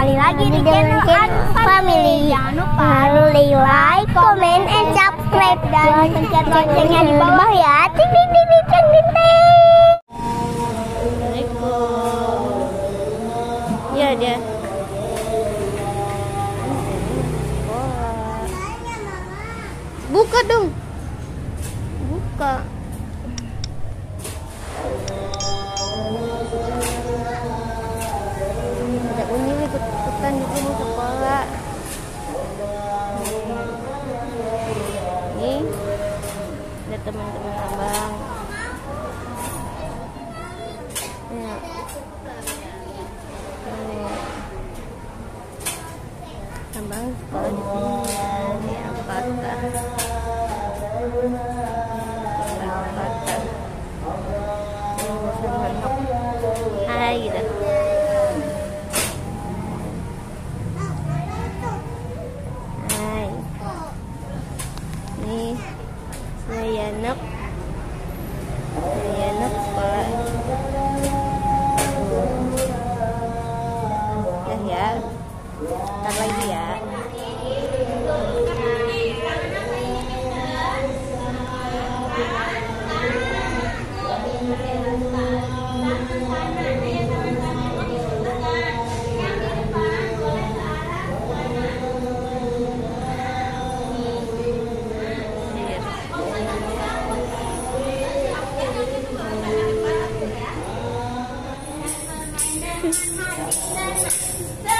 kembali lagi di Genuan Family. Jangan lupa like, comment, and subscribe dan pencet loncengnya di bawah ya. Ting ting ting ting ting ting. ting. Ya dia. Buka dong. Buka. memang kalau di sini ada 妈妈你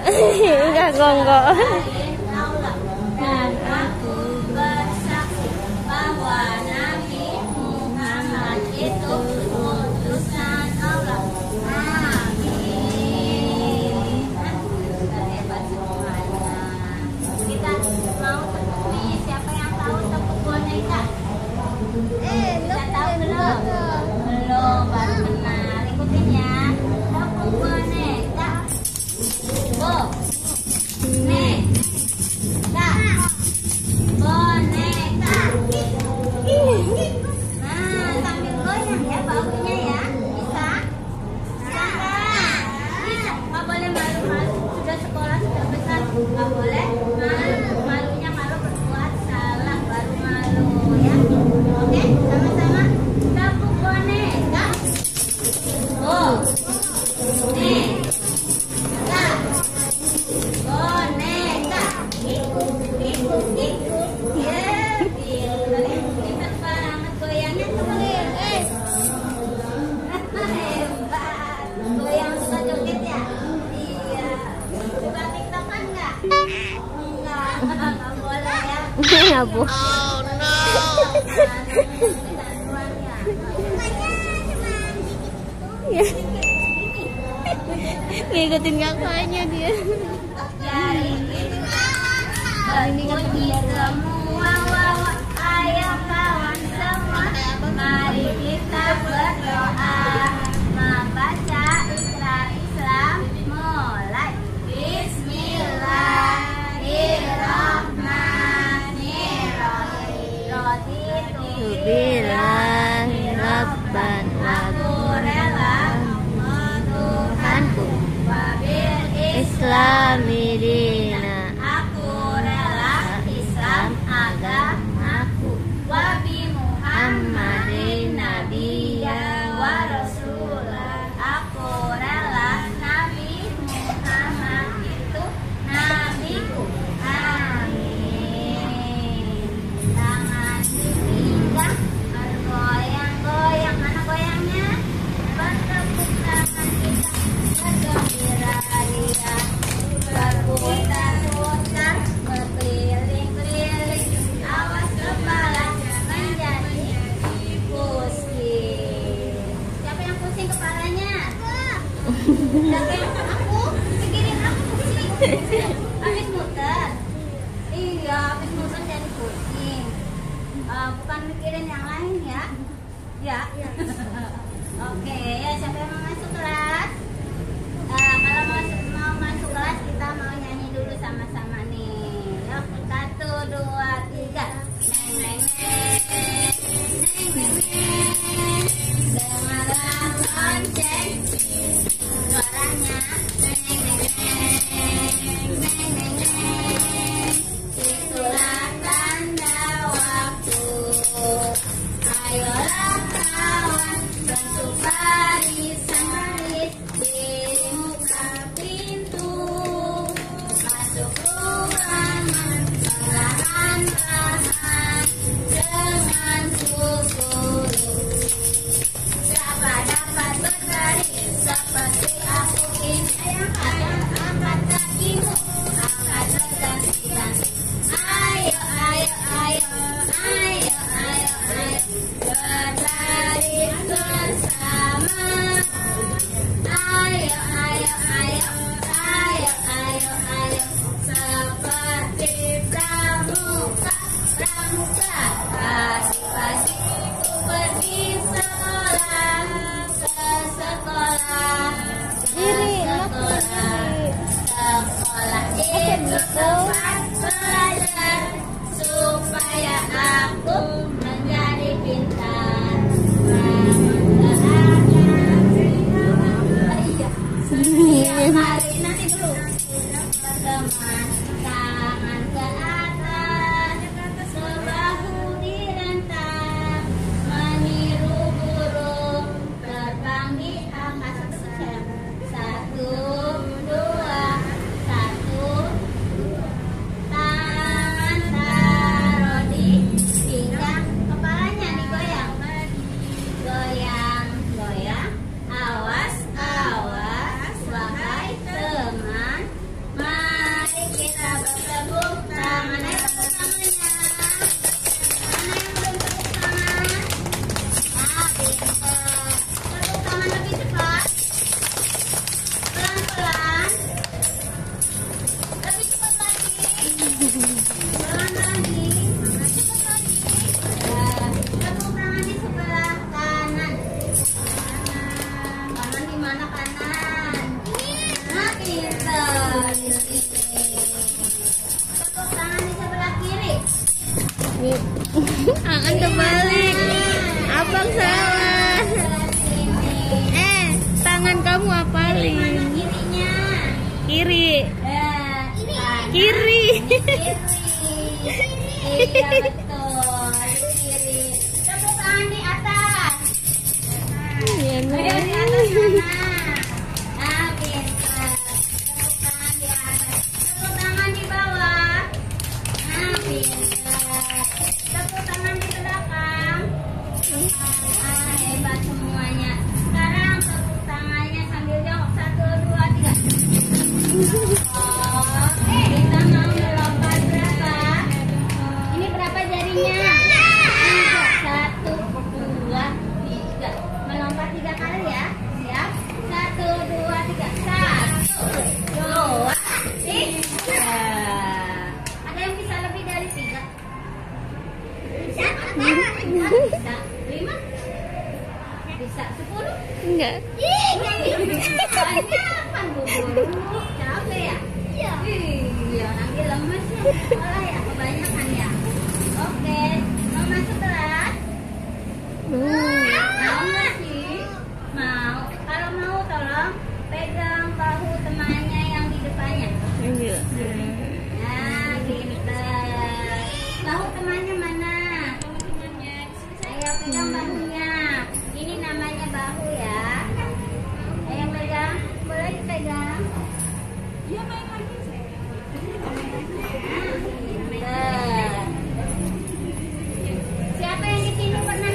应该你看 Oh, Ngikutin kakaknya dia. Dari ini kan semua ayam kawan semua. Mari kita berdoa. aku pikirin aku pusing habis muter iya habis muter jadi pusing uh, bukan mikirin yang lain ya ya, oke okay, ya siapa yang mau masuk kelas? Uh, kalau mau, mau masuk kelas kita mau nyanyi dulu sama-sama nih. Yuk satu dua tiga. neng neng neng neng neng Back. akan terbalik Abang salah. Eh tangan kamu apa Kiri. Eh, Kiri. Kiri.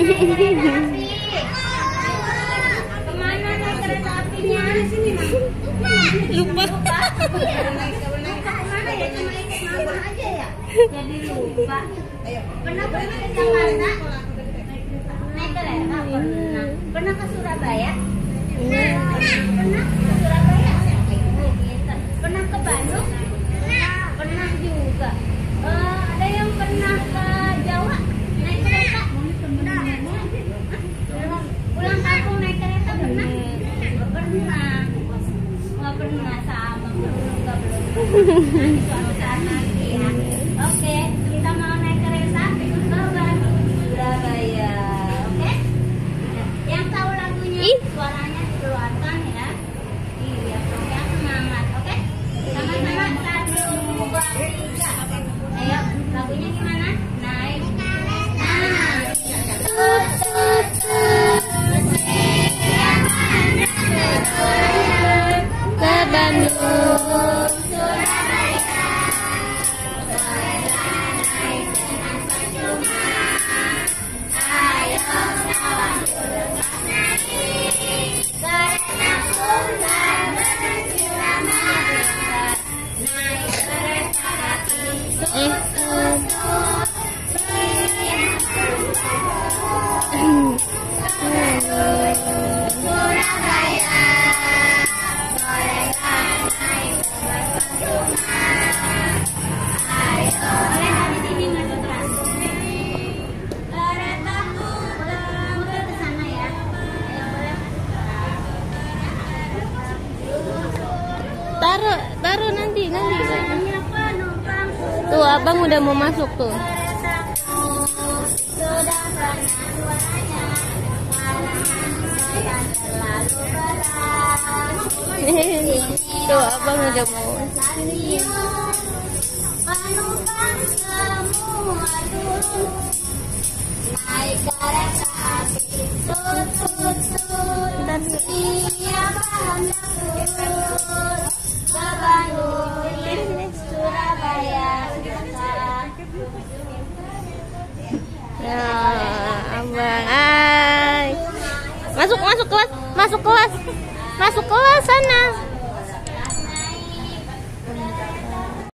Lupa. Lupa. Lupa. Jadi lupa. Pernah pernah ke Jakarta? Naik kereta? Pernah. Pernah ke Surabaya? Nah. abang udah mau masuk tuh. Tuh abang udah mau. Panukan masuk masuk kelas masuk kelas. Masuk kelas sana.